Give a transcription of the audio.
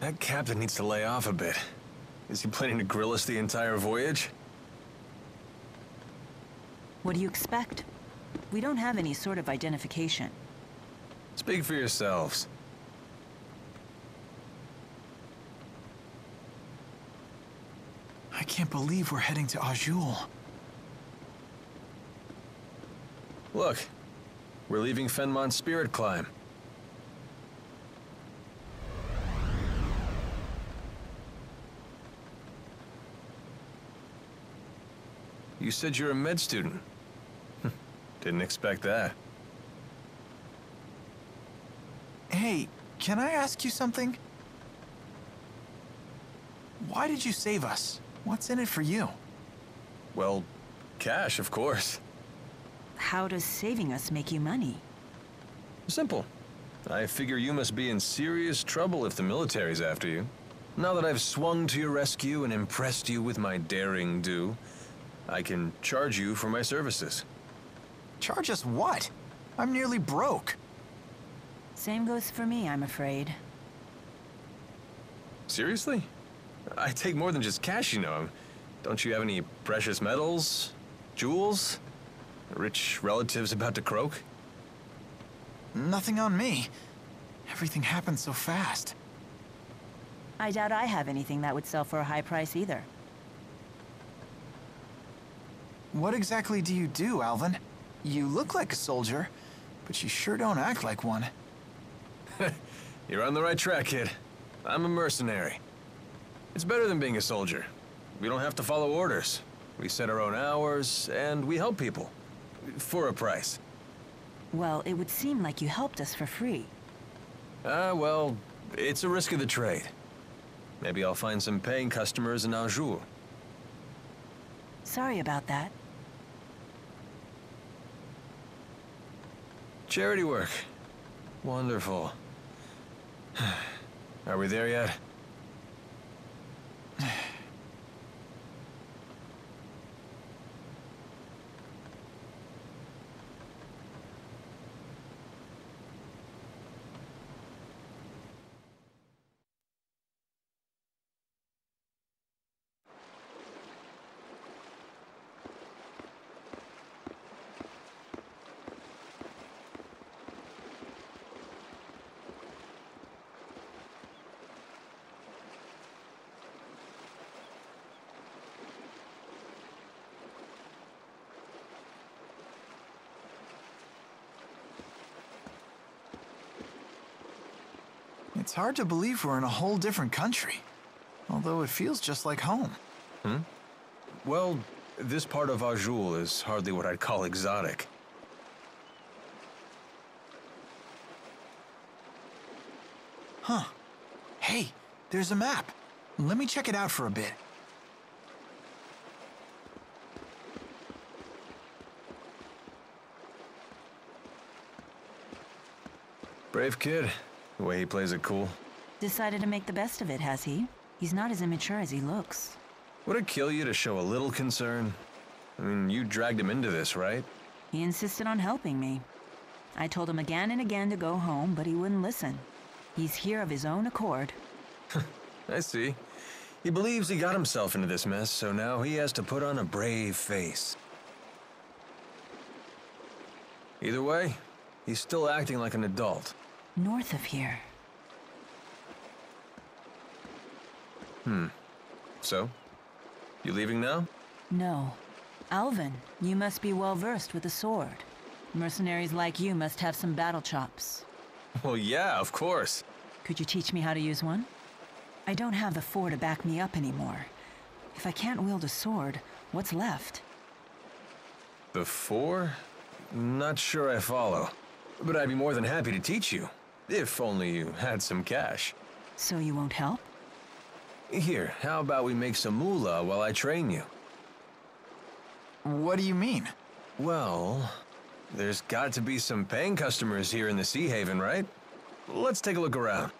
That captain needs to lay off a bit. Is he planning to grill us the entire voyage? What do you expect? We don't have any sort of identification. Speak for yourselves. I can't believe we're heading to Auj Oule. Look, we're leaving Fennmont's Spirit Climb. You said you're a med student. Didn't expect that. Hey, can I ask you something? Why did you save us? What's in it for you? Well, cash, of course. How does saving us make you money? Simple. I figure you must be in serious trouble if the military's after you. Now that I've swung to your rescue and impressed you with my daring do, I can charge you for my services. Charge us what? I'm nearly broke. Same goes for me, I'm afraid. Seriously? I take more than just cash, you know. Don't you have any precious metals? Jewels? Rich relatives about to croak? Nothing on me. Everything happened so fast. I doubt I have anything that would sell for a high price either. What exactly do you do, Alvin? You look like a soldier, but you sure don't act like one. You're on the right track, kid. I'm a mercenary. It's better than being a soldier. We don't have to follow orders. We set our own hours, and we help people. For a price. Well, it would seem like you helped us for free. Ah, uh, well, it's a risk of the trade. Maybe I'll find some paying customers in Auj Oule. Sorry about that. Charity work. Wonderful. Are we there yet? It's hard to believe we're in a whole different country. Although it feels just like home. Hmm? Well, this part of Auj Oule is hardly what I'd call exotic. Huh. Hey, there's a map. Let me check it out for a bit. Brave kid. The way he plays it cool. Decided to make the best of it, has he? He's not as immature as he looks. Would it kill you to show a little concern? I mean, you dragged him into this, right? He insisted on helping me. I told him again and again to go home, but he wouldn't listen. He's here of his own accord. I see. He believes he got himself into this mess, so now he has to put on a brave face. Either way, he's still acting like an adult. North of here. Hmm. So? You leaving now? No. Alvin, you must be well versed with the sword. Mercenaries like you must have some battle chops. Well, yeah, of course. Could you teach me how to use one? I don't have the four to back me up anymore. If I can't wield a sword, what's left? The four? Not sure I follow. But I'd be more than happy to teach you. If only you had some cash. So you won't help? Here, how about we make some moolah while I train you? What do you mean? Well, there's got to be some paying customers here in the Sea Haven, right? Let's take a look around.